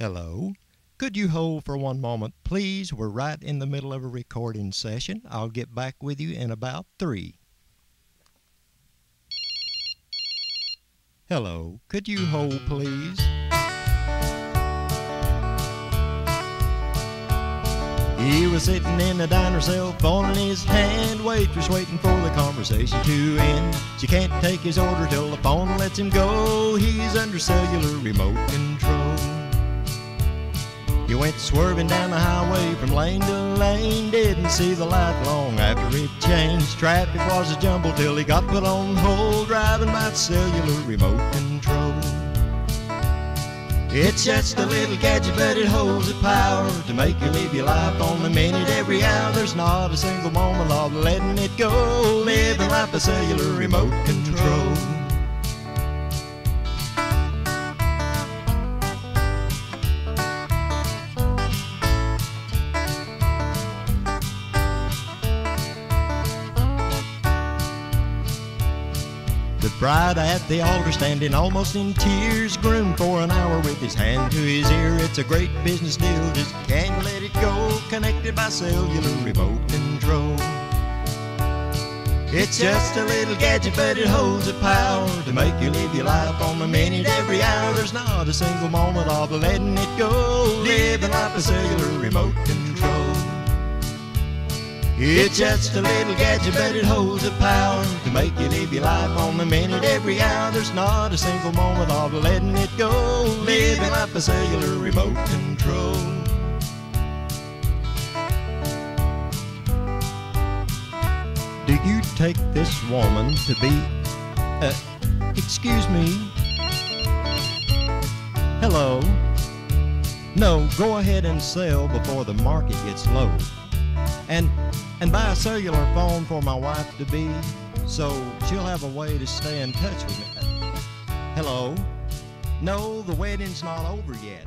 Hello. Could you hold for one moment, please? We're right in the middle of a recording session. I'll get back with you in about three. Hello. Could you hold, please? He was sitting in the diner, cell phone in his hand, waitress waiting for the conversation to end. She can't take his order till the phone lets him go. He's under cellular remote control. Went swerving down the highway from lane to lane, didn't see the light long after it changed. Traffic was a jumble till he got put on hold, driving by cellular remote control. It's just a little gadget, but it holds the power to make you live your life on the minute, every hour. There's not a single moment of letting it go, living life by cellular remote control. The bride at the altar standing almost in tears, groomed for an hour with his hand to his ear. It's a great business deal, just can't let it go. Connected by cellular remote control. It's just a little gadget, but it holds the power to make you live your life on the minute, every hour. There's not a single moment of letting it go. Living life by cellular remote control. It's just a little gadget, but it holds the power to make you live your life on the minute, every hour. There's not a single moment of letting it go. Living life a cellular remote control. Do you take this woman to be. Uh, excuse me? Hello? No, go ahead and sell before the market gets low. And and buy a cellular phone for my wife to be so she'll have a way to stay in touch with me. Hello? No, the wedding's not over yet.